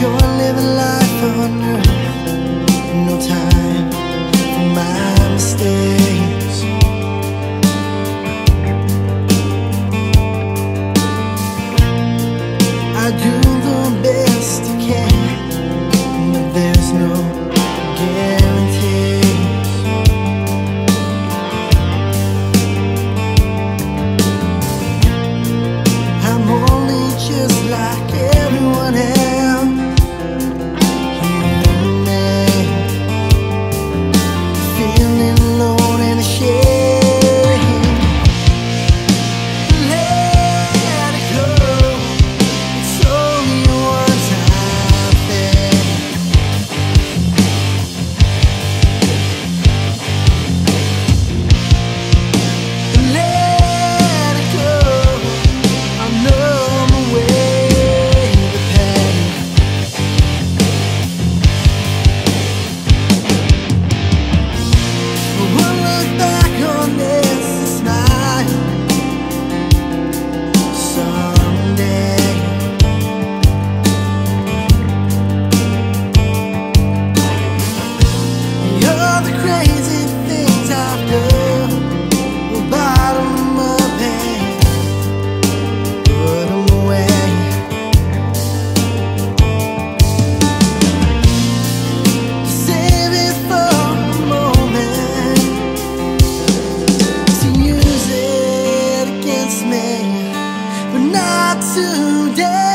Short, living life on earth today.